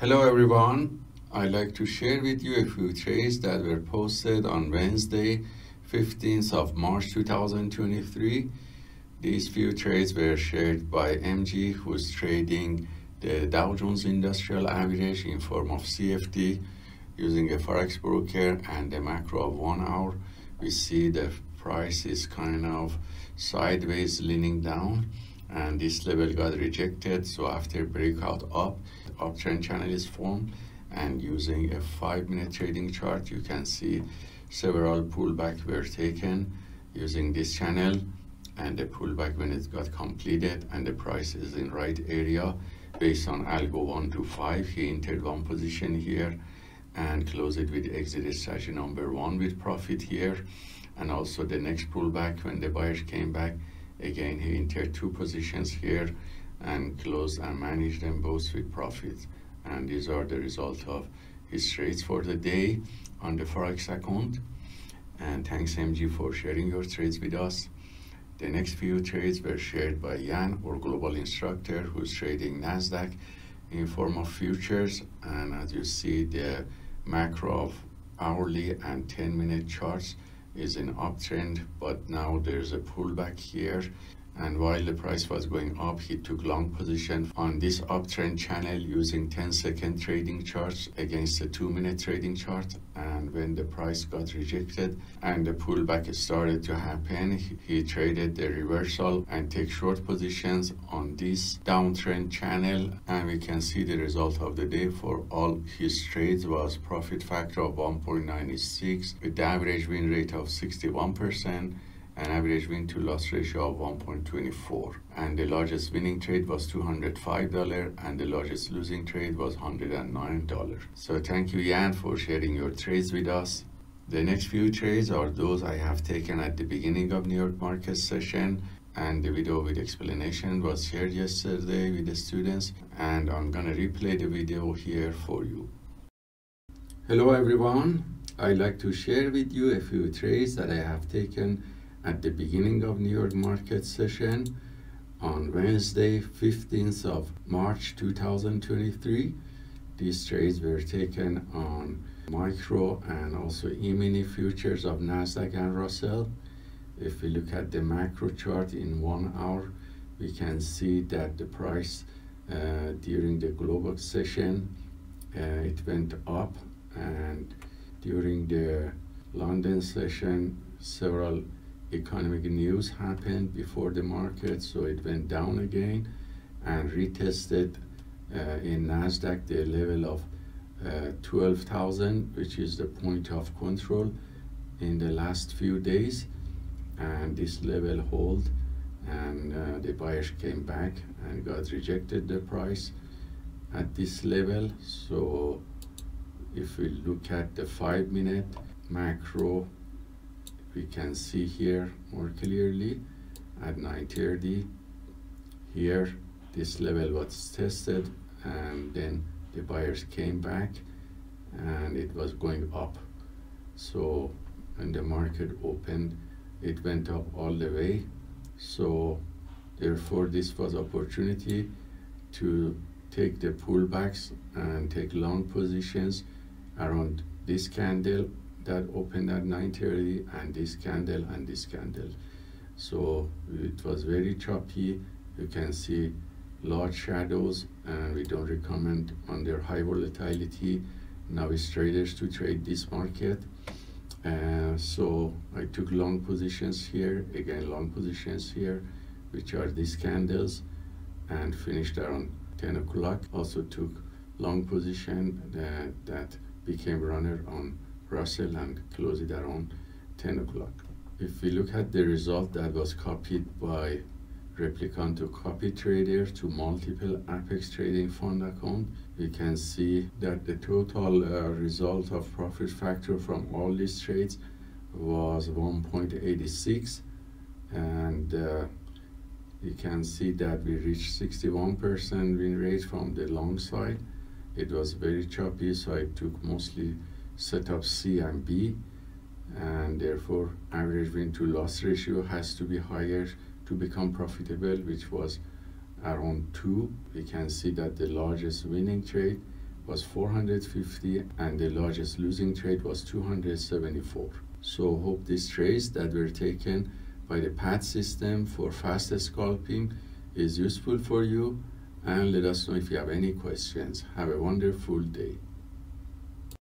Hello everyone. I'd like to share with you a few trades that were posted on Wednesday, 15th of March 2023. These few trades were shared by MG, who's trading the Dow Jones Industrial Average in form of CFD using a Forex broker and a macro of one hour. We see the price is kind of sideways leaning down and this level got rejected. So after breakout up, uptrend channel is formed and using a five minute trading chart, you can see several pullback were taken using this channel and the pullback when it got completed and the price is in right area based on algo 1 to 5 he entered one position here and close it with exit strategy number one with profit here. And also the next pullback when the buyers came back again he entered two positions here and closed and managed them both with profit. And these are the result of his trades for the day on the forex account. And thanks mg for sharing your trades with us. The next few trades were shared by Jan, our global instructor, who's trading NASDAQ in form of futures. And as you see, the macro of hourly and 10 minute charts is in uptrend, but now there's a pullback here and while the price was going up he took long position on this uptrend channel using 10 second trading charts against the 2 minute trading chart. And when the price got rejected and the pullback started to happen he traded the reversal and take short positions on this downtrend channel. And we can see the result of the day. For all his trades was profit factor of 1.96 with the average win rate of 61 percent an average win to loss ratio of 1.24 and the largest winning trade was $205 and the largest losing trade was $109 so thank you Jan for sharing your trades with us. The next few trades are those I have taken at the beginning of New York market session. And the video with explanation was shared yesterday with the students. And I'm gonna replay the video here for you. Hello everyone, I'd like to share with you a few trades that I have taken at the beginning of New York market session on Wednesday, 15th of March 2023. These trades were taken on micro and also E-mini futures of Nasdaq and Russell. If we look at the macro chart in one hour, we can see that the price uh, during the global session, uh, it went up and during the London session, several economic news happened before the market, so it went down again and retested uh, in Nasdaq the level of uh, 12,000, which is the point of control in the last few days, and this level hold, and uh, the buyers came back and got rejected the price at this level. So if we look at the five minute macro we can see here more clearly at 930 here this level was tested and then the buyers came back and it was going up. So when the market opened it went up all the way. So therefore this was opportunity to take the pullbacks and take long positions around this candle that opened at 9.30 and this candle and this candle. So it was very choppy. You can see large shadows and we don't recommend under high volatility. Novice traders to trade this market. Uh, so I took long positions here again long positions here which are these candles and finished around 10 o'clock. Also took long position that, that became runner on Russell and close it around 10 o'clock. If we look at the result that was copied by Replikanto to copy trader to multiple Apex trading fund account, we can see that the total uh, result of profit factor from all these trades was 1.86 and uh, you can see that we reached 61% win rate from the long side. It was very choppy, so I took mostly set up C and B and therefore average win to loss ratio has to be higher to become profitable which was around 2 we can see that the largest winning trade was 450 and the largest losing trade was 274. So hope these trades that were taken by the PAAT system for fast scalping is useful for you and let us know if you have any questions. Have a wonderful day.